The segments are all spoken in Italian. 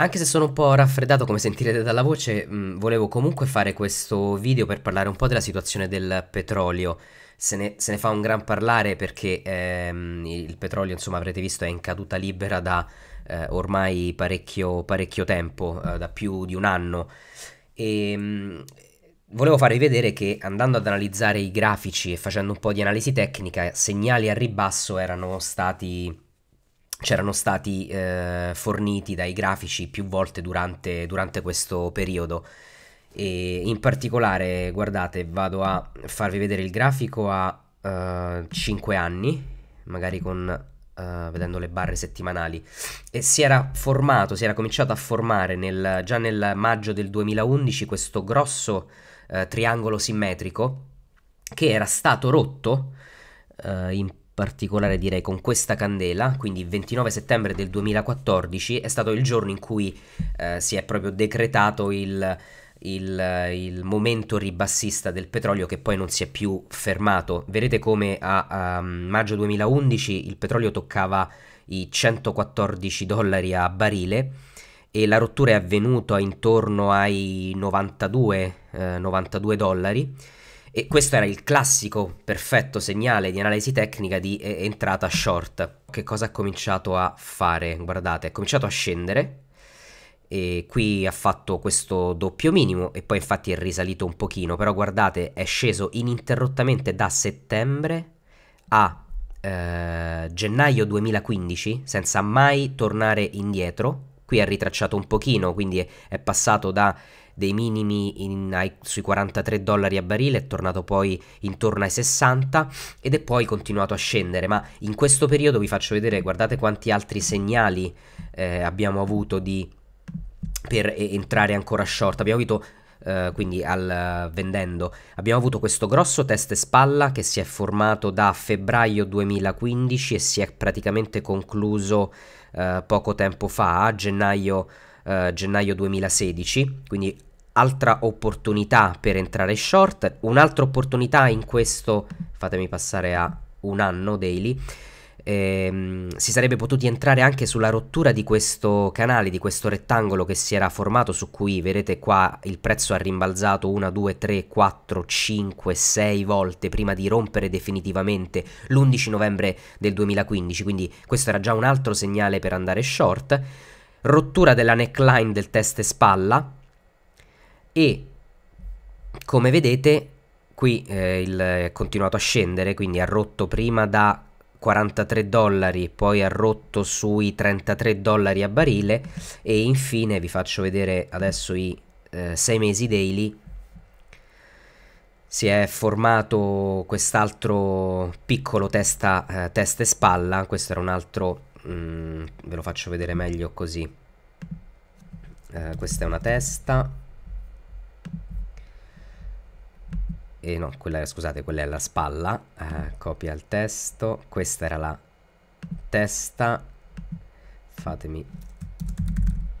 Anche se sono un po' raffreddato come sentirete dalla voce, mh, volevo comunque fare questo video per parlare un po' della situazione del petrolio. Se ne, se ne fa un gran parlare perché ehm, il petrolio, insomma, avrete visto, è in caduta libera da eh, ormai parecchio, parecchio tempo, eh, da più di un anno. E mh, volevo farvi vedere che andando ad analizzare i grafici e facendo un po' di analisi tecnica, segnali a ribasso erano stati c'erano stati eh, forniti dai grafici più volte durante, durante, questo periodo. E in particolare guardate vado a farvi vedere il grafico a uh, 5 anni magari con uh, vedendo le barre settimanali. E si era formato si era cominciato a formare nel, già nel maggio del 2011 questo grosso uh, triangolo simmetrico che era stato rotto in particolare direi con questa candela, quindi il 29 settembre del 2014 è stato il giorno in cui eh, si è proprio decretato il, il, il, momento ribassista del petrolio che poi non si è più fermato. Vedete come a, a maggio 2011 il petrolio toccava i 114 dollari a barile e la rottura è avvenuta intorno ai 92, eh, 92 dollari e questo era il classico perfetto segnale di analisi tecnica di eh, entrata short. Che cosa ha cominciato a fare? Guardate, ha cominciato a scendere e qui ha fatto questo doppio minimo e poi infatti è risalito un pochino, però guardate è sceso ininterrottamente da settembre a eh, gennaio 2015 senza mai tornare indietro. Qui ha ritracciato un pochino, quindi è, è passato da dei minimi in, ai, sui 43 dollari a barile, è tornato poi intorno ai 60 ed è poi continuato a scendere, ma in questo periodo vi faccio vedere, guardate quanti altri segnali eh, abbiamo avuto di, per entrare ancora short, abbiamo avuto Uh, quindi al uh, vendendo. Abbiamo avuto questo grosso test spalla che si è formato da febbraio 2015 e si è praticamente concluso uh, poco tempo fa, a gennaio, gennaio 2016, quindi altra opportunità per entrare short, un'altra opportunità in questo, fatemi passare a un anno daily, ehm, si sarebbe potuti entrare anche sulla rottura di questo canale, di questo rettangolo che si era formato su cui vedete qua il prezzo ha rimbalzato 1, 2, 3, 4, 5, 6 volte prima di rompere definitivamente l'11 novembre del 2015, quindi questo era già un altro segnale per andare short. Rottura della neckline del test e spalla, e come vedete qui eh, il, è continuato a scendere quindi ha rotto prima da 43 dollari poi ha rotto sui 33 dollari a barile e infine vi faccio vedere adesso i 6 eh, mesi daily si è formato quest'altro piccolo testa, eh, testa e spalla. Questo era un altro mm, ve lo faccio vedere meglio così. Eh, questa è una testa e no, quella, scusate, quella è la spalla, eh, copia il testo, questa era la testa, fatemi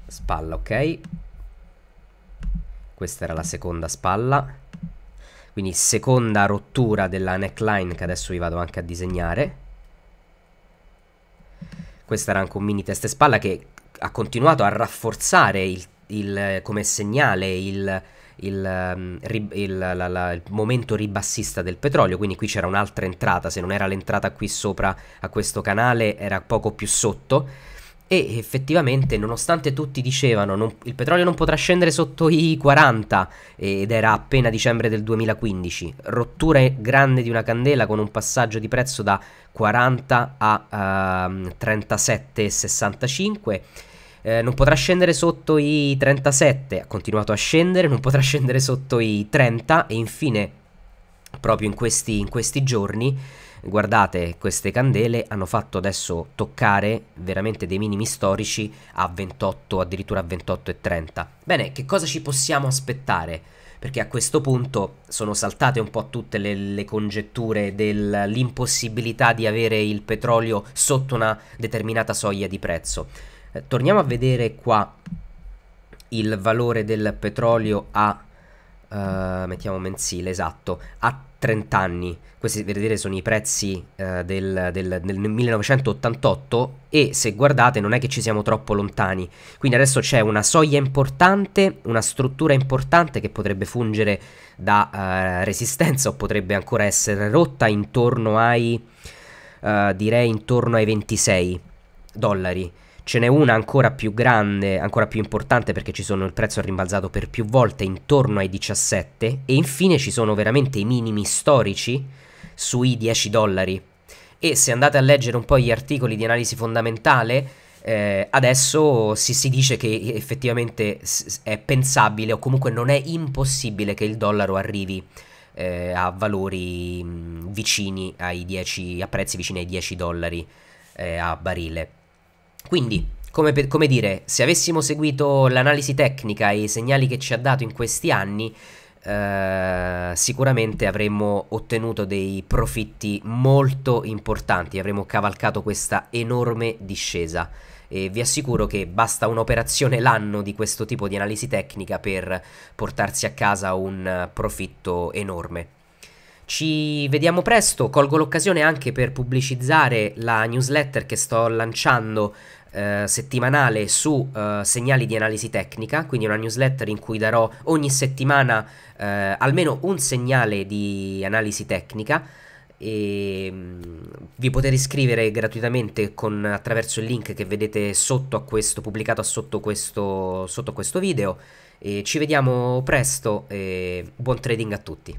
spalla, ok, questa era la seconda spalla, quindi seconda rottura della neckline che adesso vi vado anche a disegnare, questo era anche un mini testa spalla che ha continuato a rafforzare il, il, come segnale il il, ehm, il, la, la, il, momento ribassista del petrolio, quindi qui c'era un'altra entrata, se non era l'entrata qui sopra a questo canale era poco più sotto. E effettivamente nonostante tutti dicevano non, il petrolio non potrà scendere sotto i 40 ed era appena dicembre del 2015, rottura grande di una candela con un passaggio di prezzo da 40 a uh, ehm, 37,65 eh, non potrà scendere sotto i 37, ha continuato a scendere, non potrà scendere sotto i 30 e infine proprio in questi, in questi giorni guardate queste candele hanno fatto adesso toccare veramente dei minimi storici a 28 addirittura a 28 e 30 bene che cosa ci possiamo aspettare? Perché a questo punto sono saltate un po' tutte le, le congetture dell'impossibilità di avere il petrolio sotto una determinata soglia di prezzo eh, torniamo a vedere qua il valore del petrolio a uh, mettiamo mensile esatto a 30 anni. Questi vedete sono i prezzi eh, del, del, del, 1988 e se guardate non è che ci siamo troppo lontani. Quindi adesso c'è una soglia importante, una struttura importante che potrebbe fungere da eh, resistenza o potrebbe ancora essere rotta intorno ai, direi intorno ai 26 dollari. Ce n'è una ancora più grande, ancora più importante perché ci sono il prezzo è rimbalzato per più volte intorno ai 17 e infine ci sono veramente i minimi storici sui 10 dollari. E se andate a leggere un po' gli articoli di analisi fondamentale, eh, adesso si, si, dice che effettivamente è pensabile o comunque non è impossibile che il dollaro arrivi eh, a valori vicini ai 10, a prezzi vicini ai 10 dollari eh, a barile. Quindi, come, come dire, se avessimo seguito l'analisi tecnica e i segnali che ci ha dato in questi anni, Uh, sicuramente avremmo ottenuto dei profitti molto importanti, avremmo cavalcato questa enorme discesa e vi assicuro che basta un'operazione l'anno di questo tipo di analisi tecnica per portarsi a casa un profitto enorme. Ci vediamo presto, colgo l'occasione anche per pubblicizzare la newsletter che sto lanciando eh, settimanale su eh, segnali di analisi tecnica, quindi una newsletter in cui darò ogni settimana eh, almeno un segnale di analisi tecnica e mm, vi potete iscrivere gratuitamente con, attraverso il link che vedete sotto a questo, pubblicato sotto questo, sotto questo video e ci vediamo presto e buon trading a tutti.